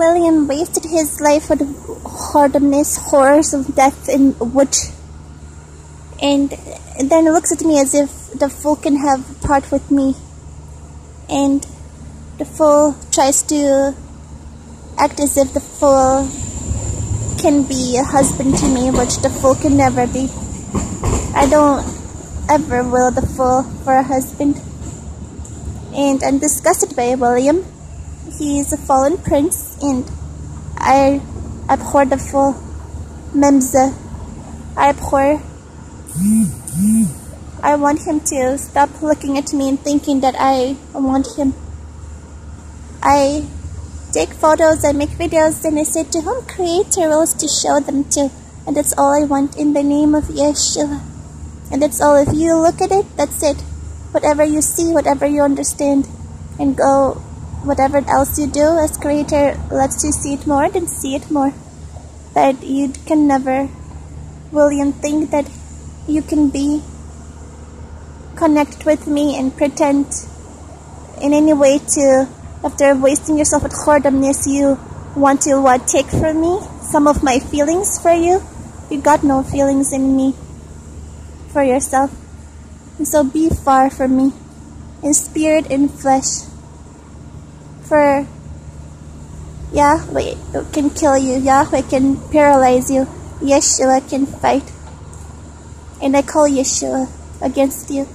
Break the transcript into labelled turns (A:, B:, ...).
A: William wasted his life with whoredomness, horrors of death and wood. And then looks at me as if the fool can have part with me. And the fool tries to act as if the fool can be a husband to me, which the fool can never be. I don't ever will the fool for a husband. And I'm disgusted by William. He's a fallen prince, and I abhor the fool. Memza. I abhor. I want him to stop looking at me and thinking that I want him. I take photos, I make videos, and I say to whom creator wills to show them to. And that's all I want in the name of Yeshua. And that's all. If you look at it, that's it. Whatever you see, whatever you understand, and go, whatever else you do as creator lets you see it more, then see it more. But you can never, William, think that you can be connect with me and pretend in any way to after wasting yourself with whoredomness, you want to what take from me some of my feelings for you. You got no feelings in me for yourself. And so be far from me in spirit and flesh. For Yahweh can kill you, Yahweh can paralyze you, Yeshua can fight. And I call Yeshua against you.